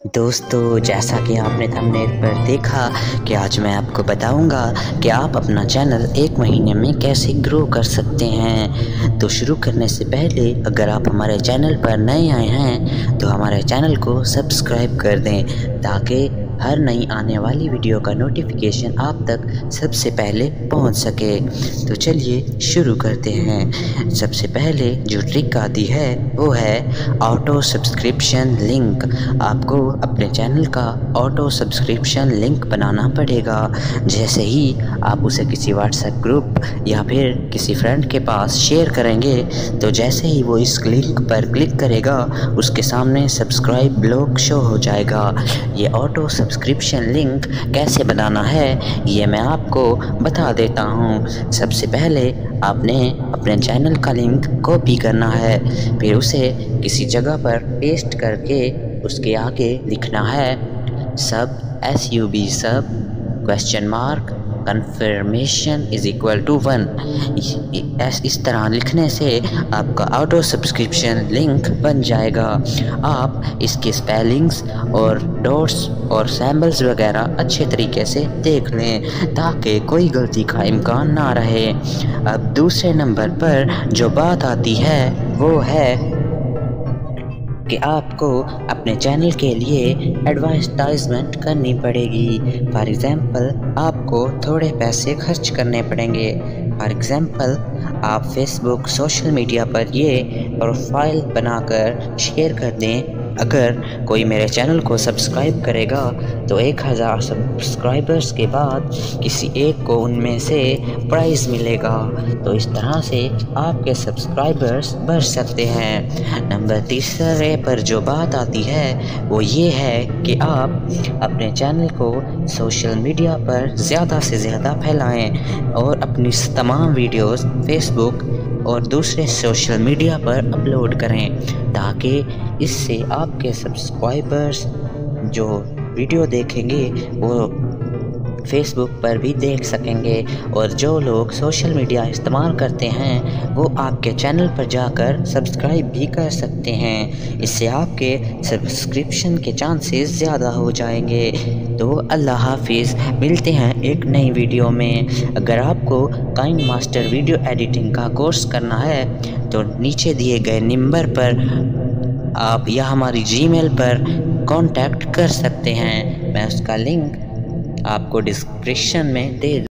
दोस्तों, जैसा कि आपने थंबनेल पर देखा कि आज मैं आपको बताऊँगा कि आप अपना चैनल एक महीने में कैसे ग्रो कर सकते हैं। तो शुरू करने से पहले, अगर आप हमारे चैनल पर नए आए हैं तो हमारे चैनल को सब्सक्राइब कर दें, ताकि हर नई आने वाली वीडियो का नोटिफिकेशन आप तक सबसे पहले पहुँच सके। तो चलिए शुरू करते हैं। सबसे पहले जो ट्रिक आती है, वो है ऑटो सब्सक्रिप्शन लिंक आपको अपने चैनल का ऑटो सब्सक्रिप्शन लिंक बनाना पड़ेगा। जैसे ही आप उसे किसी व्हाट्सएप ग्रुप या फिर किसी फ्रेंड के पास शेयर करेंगे तो जैसे ही वो इस लिंक पर क्लिक करेगा, उसके सामने सब्सक्राइब ब्लॉग शो हो जाएगा। ये ऑटो सब्सक्रिप्शन लिंक कैसे बनाना है, ये मैं आपको बता देता हूँ। सबसे पहले आपने अपने चैनल का लिंक कॉपी करना है, फिर उसे किसी जगह पर पेस्ट करके उसके आगे लिखना है। Sub S U B sub question mark confirmation is equal to one इस तरह लिखने से आपका ऑटो सब्सक्रिप्शन लिंक बन जाएगा। आप इसके स्पेलिंग्स और डॉट्स और सैम्बल्स वगैरह अच्छे तरीके से देख लें, ताकि कोई गलती का इम्कान ना रहे। अब दूसरे नंबर पर जो बात आती है, वो है कि आपको अपने चैनल के लिए एडवर्टाइजमेंट करनी पड़ेगी। फॉर एग्ज़ाम्पल आपको थोड़े पैसे खर्च करने पड़ेंगे। फॉर एग्ज़ाम्पल आप फेसबुक सोशल मीडिया पर ये प्रोफ़ाइल बनाकर शेयर कर दें। अगर कोई मेरे चैनल को सब्सक्राइब करेगा तो एक हज़ार सब्सक्राइबर्स के बाद किसी एक को उनमें से प्राइज़ मिलेगा। तो इस तरह से आपके सब्सक्राइबर्स बढ़ सकते हैं। नंबर तीसरे पर जो बात आती है, वो ये है कि आप अपने चैनल को सोशल मीडिया पर ज़्यादा से ज़्यादा फैलाएँ और अपनी तमाम वीडियोस फेसबुक और दूसरे सोशल मीडिया पर अपलोड करें ताकि इससे आपके सब्सक्राइबर्स जो वीडियो देखेंगे, वो फेसबुक पर भी देख सकेंगे। और जो लोग सोशल मीडिया इस्तेमाल करते हैं, वो आपके चैनल पर जाकर सब्सक्राइब भी कर सकते हैं। इससे आपके सब्सक्रिप्शन के चांसेस ज़्यादा हो जाएँगे। तो अल्लाह हाफिज़, मिलते हैं एक नई वीडियो में। अगर आपको काइन मास्टर वीडियो एडिटिंग का कोर्स करना है तो नीचे दिए गए नंबर पर आप या हमारी जीमेल पर कांटेक्ट कर सकते हैं। मैं उसका लिंक आपको डिस्क्रिप्शन में दे।